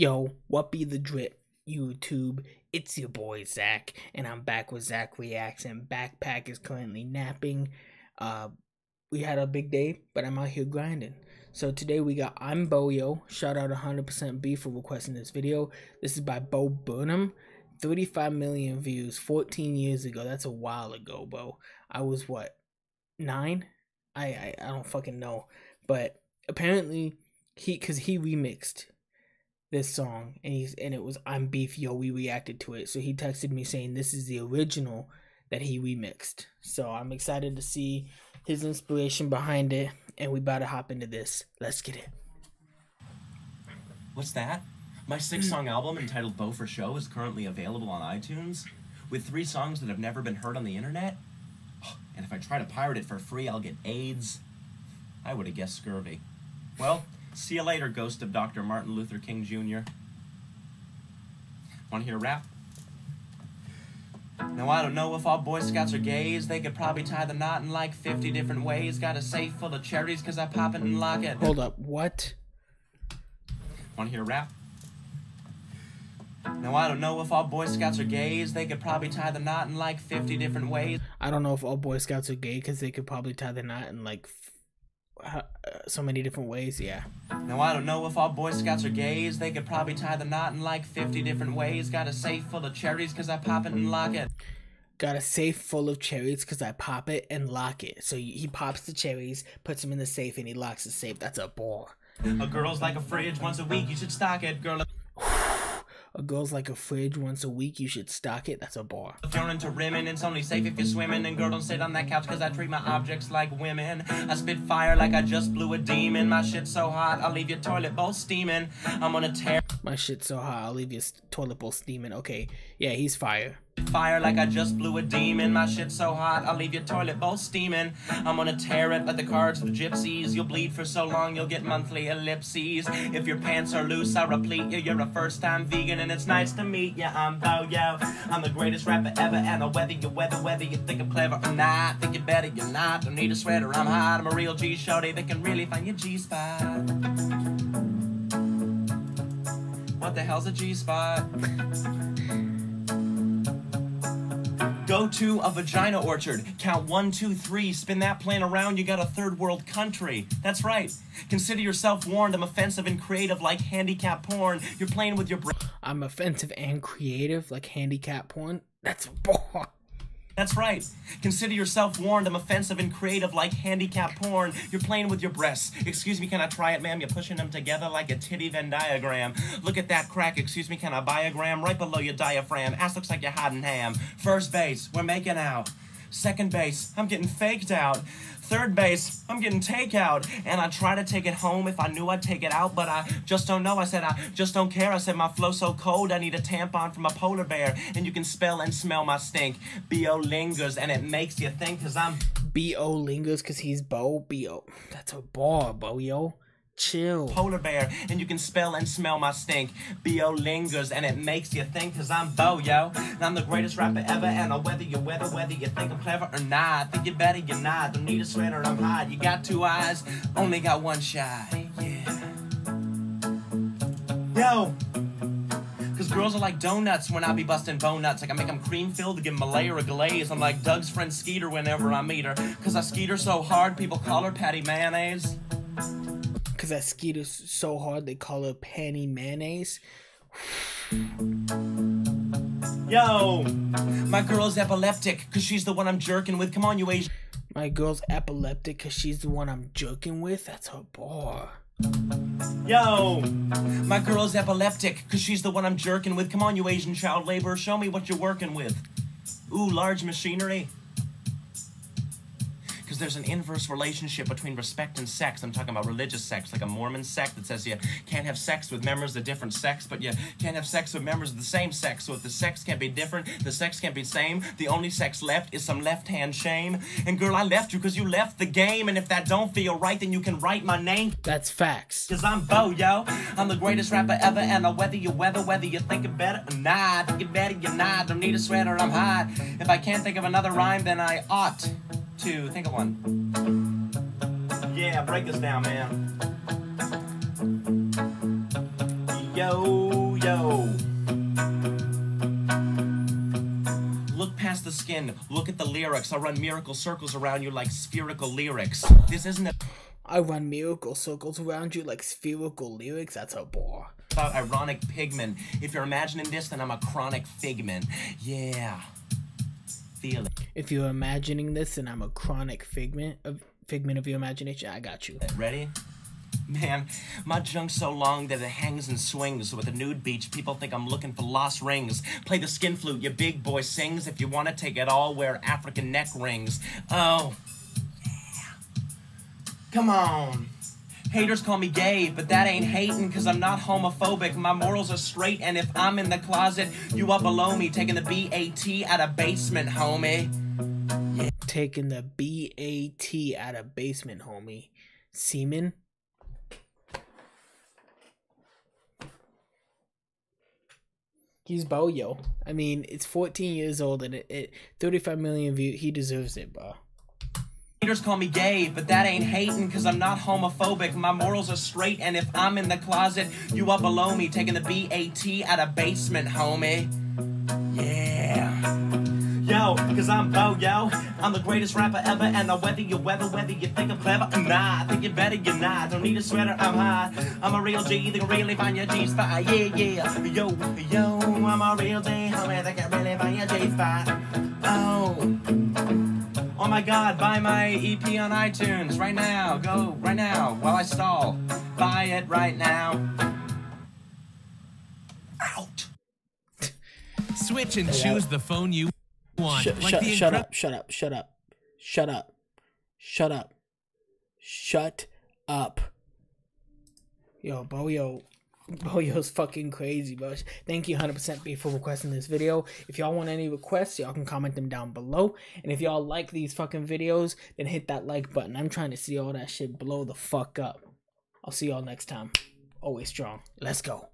Yo, what be the drip? YouTube, it's your boy Zack, and I'm back with Zack Reacks, and Backpack is currently napping. Uh, we had a big day, but I'm out here grinding. So today we got I'm Boyo. Shout out 100% B for requesting this video. This is by Bo Burnham. 35 million views 14 years ago. That's a while ago, Bo. I was what? 9? I I, I don't fucking know. But apparently he cuz he remixed this song and he's and it was I'm Beef Yo we reacted to it. So he texted me saying this is the original that he remixed. So I'm excited to see his inspiration behind it and we about to hop into this. Let's get it. What's that? My six song album entitled Bo fo Sho is currently available on iTunes with three songs that have never been heard on the internet. And if I try to pirate it for free, I'll get AIDS. I would have guessed scurvy. Well, see you later, ghost of Dr. Martin Luther King Jr. Want to hear a rap? Now I don't know if all Boy Scouts are gays. They could probably tie the knot in like 50 different ways. Got a safe full of cherries cause I pop it and lock it. Hold up, what? Want to hear a rap? Now I don't know if all Boy Scouts are gays. They could probably tie the knot in like 50 different ways. I don't know if all Boy Scouts are gay because they could probably tie the knot in like uh, so many different ways. Yeah. Now I don't know if all Boy Scouts are gays. They could probably tie the knot in like 50 different ways. Got a safe full of cherries because I pop it and lock it. Got a safe full of cherries because I pop it and lock it. So he pops the cherries, puts them in the safe, and he locks the safe. That's a bore. A girl's like a fridge. Once a week you should stock it. Girl. A girl's like a fridge once a week, you should stock it. That's a bar. You're into rimming, it's only safe if you're swimming. And girl, don't sit on that couch cause I treat my objects like women. I spit fire like I just blew a demon. My shit's so hot, I'll leave your toilet bowl steaming. I'm gonna tear. My shit's so hot, I'll leave your toilet bowl steaming. Okay, yeah, he's fire. Fire like I just blew a demon. My shit's so hot, I'll leave your toilet bowl steaming. I'm gonna tear it like the cards of the gypsies. You'll bleed for so long, you'll get monthly ellipses. If your pants are loose, I'll replete you. You're a first time vegan, and it's nice to meet ya. I'm Bo Yo. I'm the greatest rapper ever, and I'll weather you, weather, whether you think I'm clever or not. Think you're better, you're not. Don't need a sweater, I'm hot. I'm a real G shorty that can really find your G spot. What the hell's a G spot? Go to a vagina orchard. Count one, two, three. Spin that plan around. You got a third world country. That's right. Consider yourself warned. I'm offensive and creative like handicap porn. You're playing with your brain. I'm offensive and creative like handicap porn. That's bore. That's right. Consider yourself warned. I'm offensive and creative like handicap porn. You're playing with your breasts. Excuse me, can I try it, ma'am? You're pushing them together like a titty Venn diagram. Look at that crack. Excuse me, can I buy a gram? Right below your diaphragm. Ass looks like you're hiding ham. First base, we're making out. Second base, I'm getting faked out. Third base, I'm getting takeout. And I try to take it home if I knew I'd take it out, but I just don't know. I said, I just don't care. I said, my flow so cold, I need a tampon from a polar bear. And you can spell and smell my stink. B.O. lingers, and it makes you think, cause I'm. B.O. lingers, cause he's Bo. B.O. That's a bar, Bo, yo chill. Polar bear, and you can spell and smell my stink. B.O. lingers, and it makes you think, cause I'm Bo, yo. And I'm the greatest rapper ever, and I'll weather you weather, whether you think I'm clever or not. Think you're better, you're not. Don't need a sweater, I'm hot. You got two eyes, only got one shot. Yeah. Yo! Cause girls are like donuts when I be busting bone nuts. Like I make them cream filled to give them a layer of glaze. I'm like Doug's friend Skeeter whenever I meet her. Cause I skeeter so hard, people call her Patty Mayonnaise. That skeeter's so hard they call her Panty Mayonnaise. Yo, my girl's epileptic, cause she's the one I'm jerking with. Come on, you Asian. My girl's epileptic, cause she's the one I'm jerking with. That's her bar. Yo, my girl's epileptic, cause she's the one I'm jerking with. Come on, you Asian child labor, show me what you're working with. Ooh, large machinery there's an inverse relationship between respect and sex. I'm talking about religious sex, like a Mormon sect that says you can't have sex with members of different sex, but you can't have sex with members of the same sex. So if the sex can't be different, the sex can't be same. The only sex left is some left-hand shame. And girl, I left you because you left the game. And if that don't feel right, then you can write my name. That's facts. Cause I'm Bo, yo. I'm the greatest rapper ever, and I'll weather you weather, whether you think it better or not. Think it better, you're not. Don't need a sweater, I'm hot. If I can't think of another rhyme, then I ought to think of one. Yeah, break this down, man. yo, yo. Look past the skin, look at the lyrics. I run miracle circles around you like spherical lyrics. This isn't a I run miracle circles around you like spherical lyrics. That's a bore. about ironic pigment. If you're imagining this, then I'm a chronic figment. Yeah. Feel it. If you're imagining this and I'm a chronic figment of figment of your imagination, I got you. Ready? Man, my junk's so long that it hangs and swings. With a nude beach, people think I'm looking for lost rings. Play the skin flute, your big boy sings. If you want to take it all, wear African neck rings. Oh, yeah. Come on. Haters call me gay, but that ain't hating, cause I'm not homophobic. My morals are straight, and if I'm in the closet, you are below me, taking the BAT out of basement, homie. Taking the B A T out of basement, homie. Semen. He's Boyo. I mean, it's 14 years old and it, it 35 million views. He deserves it, bro. Haters call me gay, but that ain't hating, cause I'm not homophobic. My morals are straight, and if I'm in the closet, you are below me, taking the BAT out of basement, homie. Yeah. Yo, cause I'm Bo, yo. I'm the greatest rapper ever, and I weather your weather, whether you think I'm clever or not. I think you're better, you're not. Don't need a sweater, I'm hot. I'm a real G, they can really find your G spot. Yeah, yeah. Yo, yo, I'm a real G, homie, they can really find your G spot. Oh. Oh my god, buy my EP on iTunes right now. Go right now while I stall. Buy it right now. Out. Switch and choose the phone you want. Shut, like shut, the shut incre- up, shut up, shut up, shut up, shut up, shut up. Yo, Boyo, Boyo's fucking crazy, bro. Thank you 100% B for requesting this video. If y'all want any requests, y'all can comment them down below. And if y'all like these fucking videos, then hit that like button. I'm trying to see all that shit blow the fuck up. I'll see y'all next time. Always strong. Let's go.